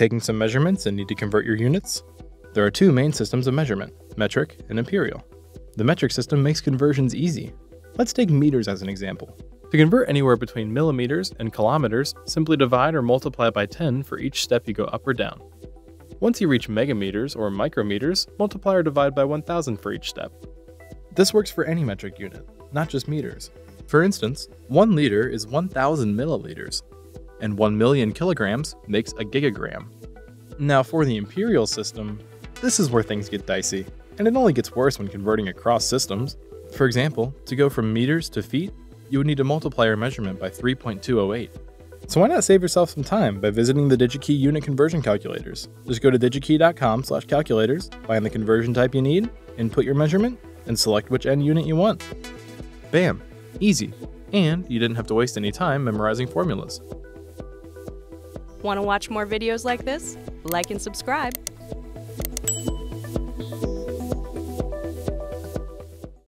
taking some measurements and need to convert your units? There are two main systems of measurement, metric and imperial. The metric system makes conversions easy. Let's take meters as an example. To convert anywhere between millimeters and kilometers, simply divide or multiply by 10 for each step you go up or down. Once you reach megameters or micrometers, multiply or divide by 1000 for each step. This works for any metric unit, not just meters. For instance, 1 liter is 1000 milliliters, and 1 million kilograms makes a gigagram. Now for the imperial system, this is where things get dicey, and it only gets worse when converting across systems. For example, to go from meters to feet, you would need to multiply your measurement by 3.208. So why not save yourself some time by visiting the DigiKey unit conversion calculators? Just go to digikey.com slash calculators, find the conversion type you need, input your measurement, and select which end unit you want. Bam! Easy. And you didn't have to waste any time memorizing formulas. Want to watch more videos like this? Like and subscribe.